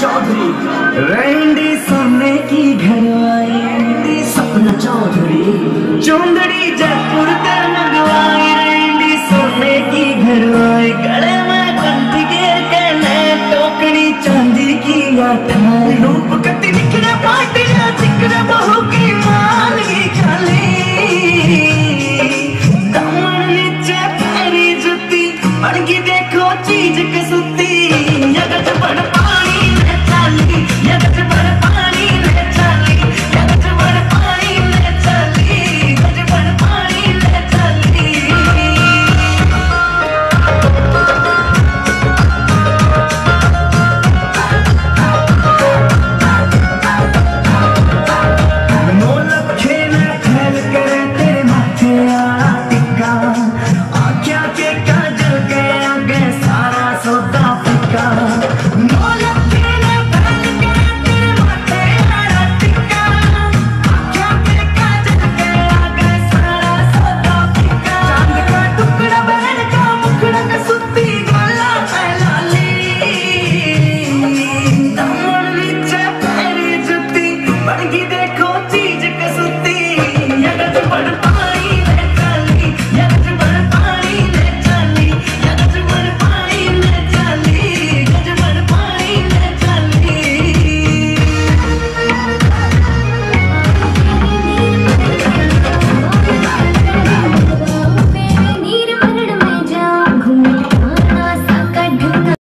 Chaudhary. Randy सोने की घर घरवाई सपना चौधरी। चुंदड़ी जयपुर कर मंगवाई रैंडी सोने की घर घरवाई गले में कंठी के कहने टोकरी चांदी की आठाई रूप कति निकले पाटिया चिकने बहु की माली खाली। दमन नीचे पैरी जुती, अड़की देखो चीज़ कसुती